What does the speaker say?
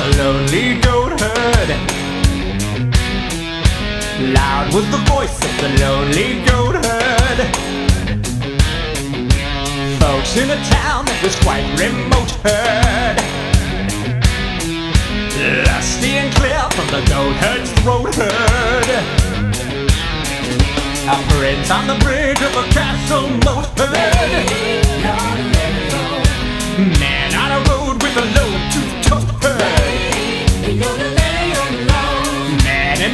a lonely goat herd. Loud was the voice of the lonely goat herd. Folks in a town that was quite remote heard. Lusty and clear from the goat herd's throat heard. A prince on the bridge of a castle moat heard.